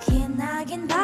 기나긴 밤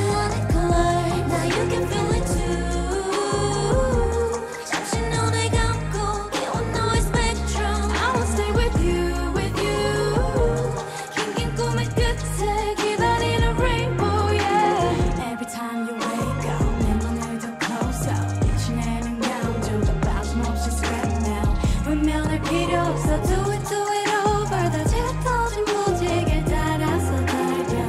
분명할 필요 없어. Do it, do it over 다 짙어진 따라서 달려.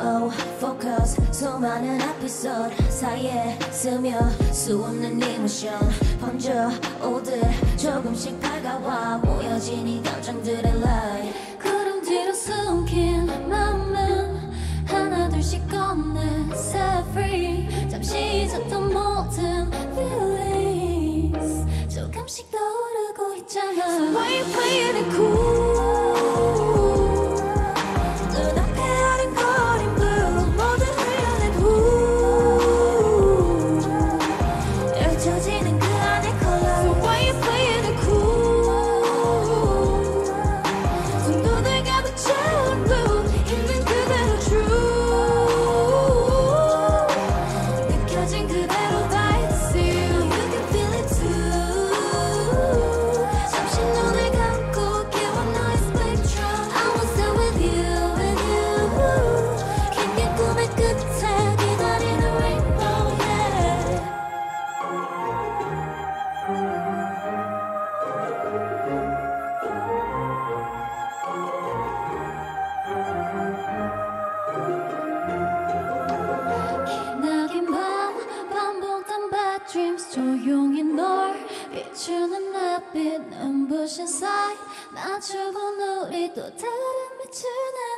Oh focus. 수많은 에피소드 사이에 스며 수 없는 이모션 번져 오듯 조금씩 다가와 모여진 이 감정들의 light. 구름 뒤로 숨긴 마음은 하나 둘씩 꺼내 set free. 잠시 잊었던 모든 feelings. 조금씩 떠 오르고 있잖아 So why you playing it cool 눈빛 눈부신 사이. 낮추고 우리 또 다른 빛을 내